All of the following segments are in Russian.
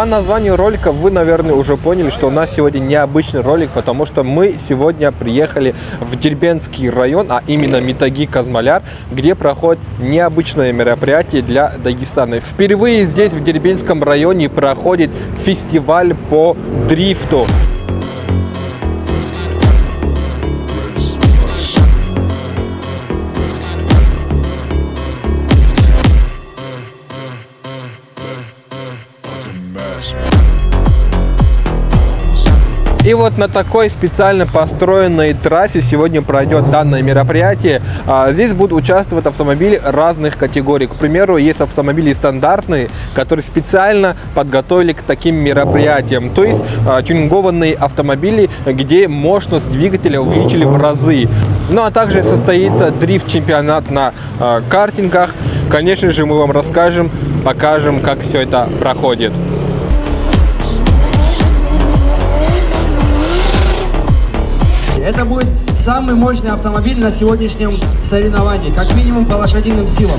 По названию ролика вы, наверное, уже поняли, что у нас сегодня необычный ролик, потому что мы сегодня приехали в Дербенский район, а именно Митаги Казмаляр, где проходит необычное мероприятие для Дагестана. Впервые здесь, в Дербенском районе, проходит фестиваль по дрифту. И вот на такой специально построенной трассе сегодня пройдет данное мероприятие. А, здесь будут участвовать автомобили разных категорий. К примеру, есть автомобили стандартные, которые специально подготовили к таким мероприятиям. То есть а, тюнингованные автомобили, где мощность двигателя увеличили в разы. Ну а также состоится дрифт-чемпионат на а, картингах. Конечно же, мы вам расскажем, покажем, как все это проходит. Это будет самый мощный автомобиль на сегодняшнем соревновании, как минимум по лошадиным силам.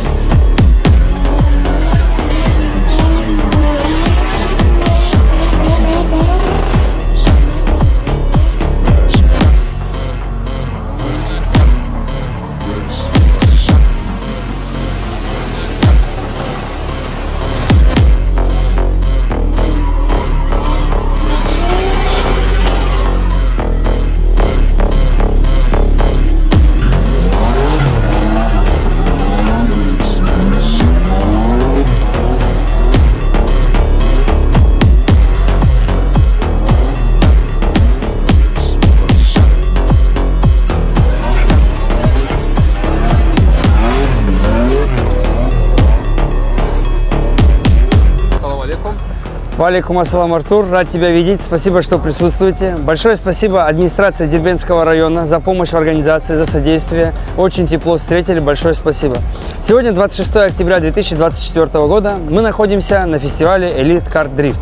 Валикум ассалам, Артур. Рад тебя видеть. Спасибо, что присутствуете. Большое спасибо администрации Дербенского района за помощь в организации, за содействие. Очень тепло встретили. Большое спасибо. Сегодня 26 октября 2024 года. Мы находимся на фестивале Elite Kart Drift.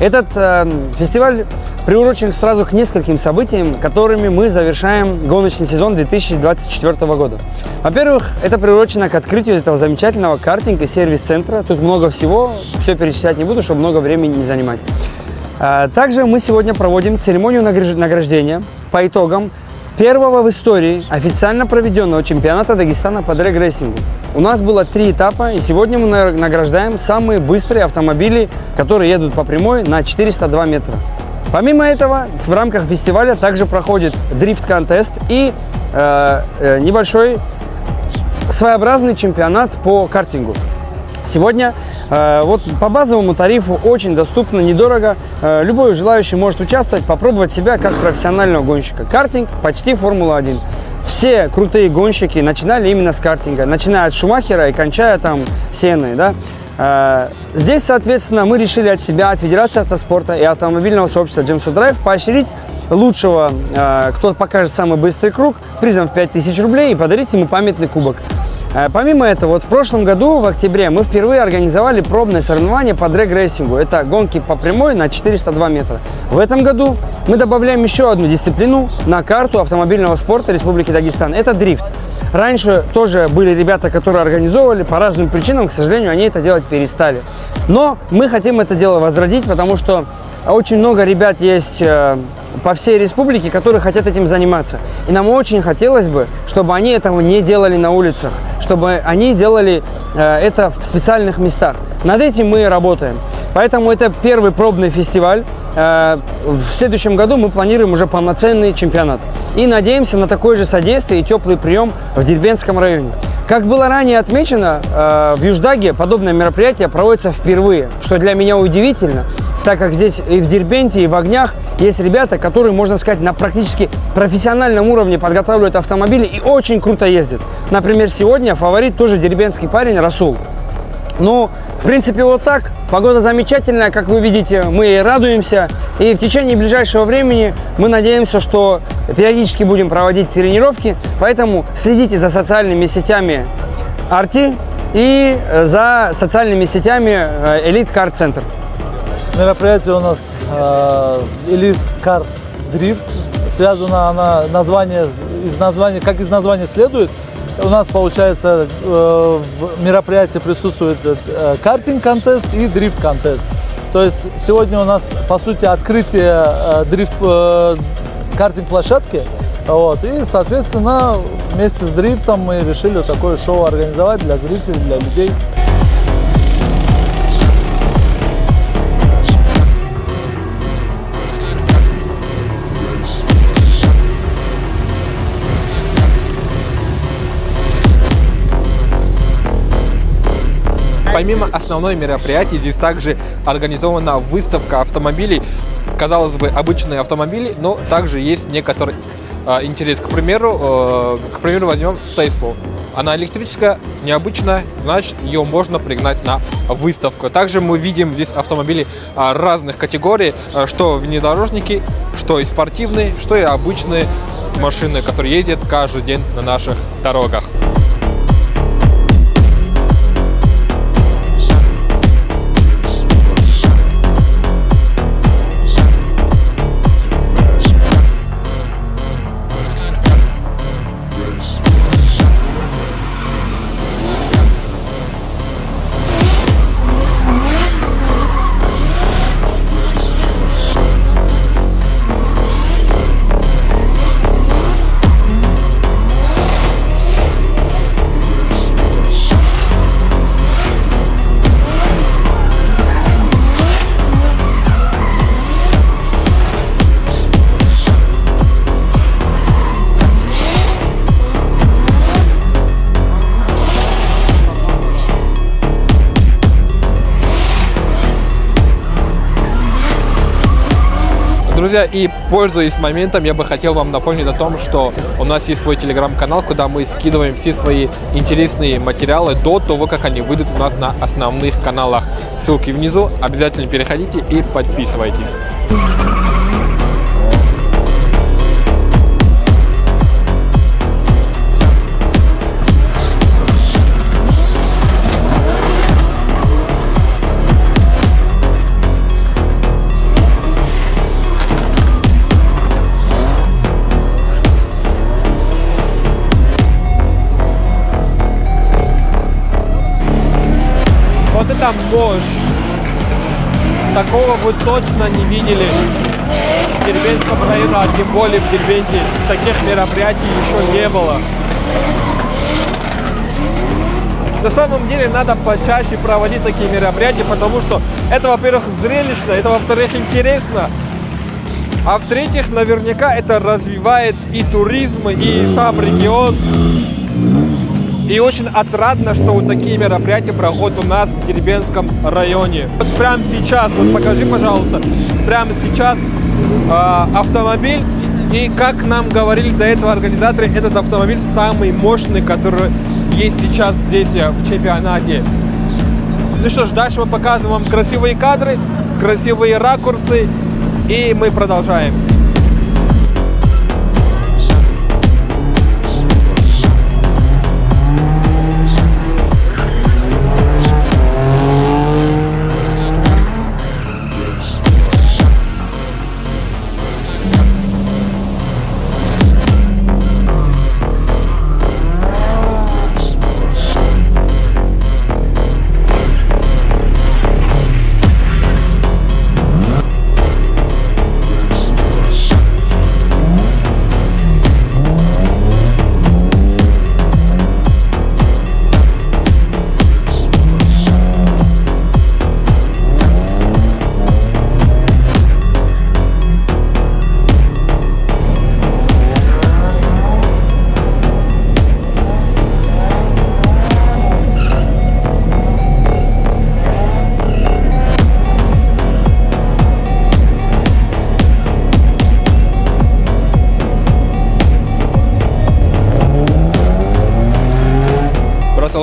Этот э, фестиваль приурочен сразу к нескольким событиям, которыми мы завершаем гоночный сезон 2024 года. Во-первых, это приурочено к открытию этого замечательного картинг и сервис-центра. Тут много всего, все перечислять не буду, чтобы много времени не занимать. А, также мы сегодня проводим церемонию награждения по итогам первого в истории официально проведенного чемпионата Дагестана по дрэг-рейсингу. У нас было три этапа, и сегодня мы награждаем самые быстрые автомобили, которые едут по прямой на 402 метра. Помимо этого, в рамках фестиваля также проходит дрифт-контест и э, э, небольшой своеобразный чемпионат по картингу. Сегодня э, вот по базовому тарифу очень доступно, недорого. Э, любой желающий может участвовать, попробовать себя как профессионального гонщика. Картинг почти Формула-1. Все крутые гонщики начинали именно с картинга, начиная от Шумахера и кончая там Сеной, да. Э, здесь, соответственно, мы решили от себя, от Федерации автоспорта и автомобильного сообщества Джемсу Драйв поощрить лучшего, э, кто покажет самый быстрый круг, призом в 5000 рублей и подарить ему памятный кубок. Э, помимо этого, вот в прошлом году, в октябре, мы впервые организовали пробное соревнование по дрэг-рейсингу. Это гонки по прямой на 402 метра. В этом году мы добавляем еще одну дисциплину на карту автомобильного спорта Республики Дагестан. Это дрифт. Раньше тоже были ребята, которые организовывали, по разным причинам, к сожалению, они это делать перестали. Но мы хотим это дело возродить, потому что очень много ребят есть э, по всей республике, которые хотят этим заниматься. И нам очень хотелось бы, чтобы они этого не делали на улицах, чтобы они делали э, это в специальных местах. Над этим мы работаем. Поэтому это первый пробный фестиваль. Э, в следующем году мы планируем уже полноценный чемпионат. И надеемся на такое же содействие и теплый прием в Дербенском районе. Как было ранее отмечено, э, в Юждаге подобное мероприятие проводится впервые, что для меня удивительно, так как здесь и в Дербенте, и в Огнях есть ребята, которые, можно сказать, на практически профессиональном уровне подготавливают автомобили и очень круто ездят. Например, сегодня фаворит тоже дербенский парень Расул. Ну, в принципе, вот так. Погода замечательная, как вы видите, мы радуемся. И в течение ближайшего времени мы надеемся, что периодически будем проводить тренировки. Поэтому следите за социальными сетями Арти и за социальными сетями Elite Car Center. Мероприятие у нас э, Elite Car Drift. Связано она название, из названия, как из названия следует, у нас, получается, э, в мероприятии присутствует э, картинг-контест и дрифт-контест. То есть сегодня у нас, по сути, открытие э, дрифт картинг-площадки. Вот. И, соответственно, вместе с дрифтом мы решили такое шоу организовать для зрителей, для людей. Помимо основной мероприятия, здесь также организована выставка автомобилей. Казалось бы, обычные автомобили, но также есть некоторый э, интерес. К примеру, э, к примеру, возьмем Теслу. Она электрическая, необычная, значит, ее можно пригнать на выставку. Также мы видим здесь автомобили э, разных категорий, э, что внедорожники, что и спортивные, что и обычные машины, которые ездят каждый день на наших дорогах. Друзья, и пользуясь моментом, я бы хотел вам напомнить о том, что у нас есть свой телеграм-канал, куда мы скидываем все свои интересные материалы до того, как они выйдут у нас на основных каналах. Ссылки внизу, обязательно переходите и подписывайтесь. Это мощь! Такого вы точно не видели в Дербенском районе, а тем более в Дербенте. Таких мероприятий еще не было. На самом деле надо почаще проводить такие мероприятия, потому что это, во-первых, зрелищно, это, во-вторых, интересно, а в-третьих, наверняка это развивает и туризм, и сам регион. И очень отрадно, что вот такие мероприятия проходят у нас в Дербенском районе. Вот прямо сейчас, вот покажи, пожалуйста, прямо сейчас э, автомобиль. И как нам говорили до этого организаторы, этот автомобиль самый мощный, который есть сейчас здесь э, в чемпионате. Ну что ж, дальше мы показываем вам красивые кадры, красивые ракурсы, и мы продолжаем.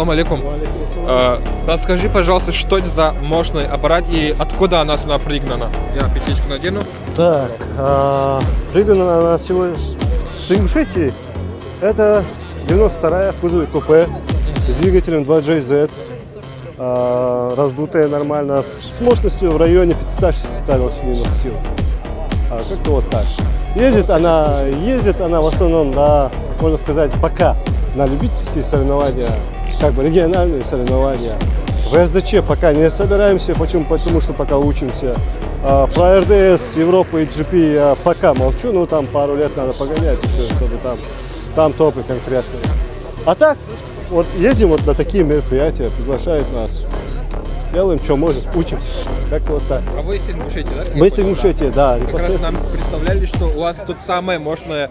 Ассаламу алейкум. Э, расскажи, пожалуйста, что это за мощный аппарат и откуда она сюда пригнана? Я петличку надену. Так, а, пригнана она сегодня с Ингушетии. Это 92-я в кузове купе с двигателем 2JZ. а, раздутая нормально, с мощностью в районе 560 лошадиных сил. А, как-то вот так. Ездит она, ездит она в основном на, можно сказать, пока на любительские соревнования, как бы региональные соревнования. В СДЧ пока не собираемся. Почему? Потому что пока учимся. А, про РДС, Европы и GP я пока молчу. Ну, там пару лет надо погонять еще, чтобы там, там топы конкретные. А так, вот ездим вот на такие мероприятия, приглашают нас. Делаем, что можем, учимся. Как вот так. А вы из Ингушетии, да? Мы из Ингушетии, да. Как раз нам представляли, что у вас тут самая мощная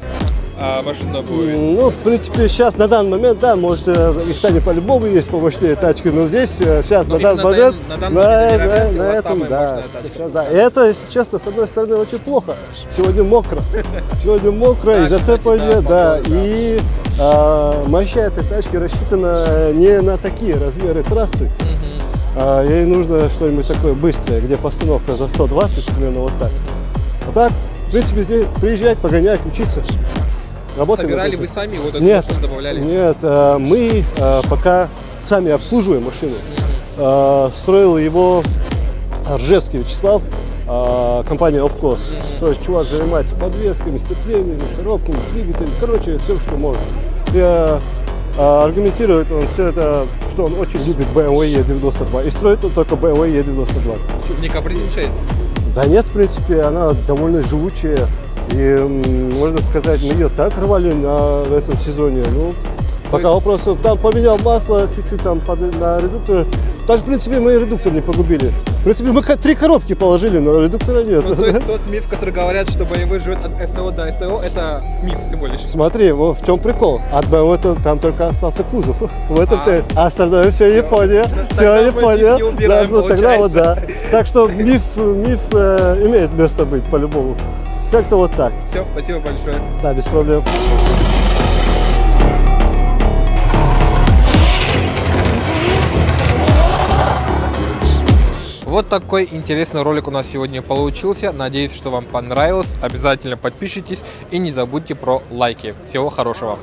а, машина будет. Ну, в принципе, сейчас на данный момент, да, может, э, в Дагестане по-любому есть помощные тачки, но здесь э, сейчас Но на данный на момент, на виде мероприятия у вас самая да, сейчас, да. И это, если честно, с одной стороны, очень плохо. Сегодня мокро, сегодня мокро и зацепывание, да, и а, моща этой тачки рассчитана не на такие размеры трассы. А, ей нужно что-нибудь такое быстрое, где постановка за 120, примерно вот так. Вот так, в принципе, здесь приезжать, погонять, учиться. Работаем Собирали вы сами вот эту Нет, машину добавляли? нет, э, мы э, пока сами обслуживаем машину. Э, Строил его Ржевский Вячеслав, компания Of Course. То есть чувак занимается подвесками, сцеплениями, коробками, двигателем, короче, все, что можно. И, э, аргументирует он все это, что он очень любит BMW E92. И строит он только BMW E92. Не капризничает? Да нет, в принципе, она довольно живучая. И, можно сказать, мы ее так рвали на в этом сезоне. Ну, пока вопросов. Там поменял масло, чуть-чуть там под- на редуктор. Даже, в принципе, мы и редуктор не погубили. В принципе, мы три коробки положили, но редуктора нет. Ну, то есть тот миф, который говорят, что BMW живет от СТО до СТО, это миф всего лишь. Смотри, во, в чем прикол. От BMW то- там только остался кузов. В этом А. а остальное все Япония. тогда Все Япония. убираем, да, ну, тогда вот да. Так что миф, миф э, имеет место быть по-любому. Как-то вот так. Все, спасибо большое. Да, без проблем. Вот такой интересный ролик у нас сегодня получился. Надеюсь, что вам понравилось. Обязательно подпишитесь и не забудьте про лайки. Всего хорошего.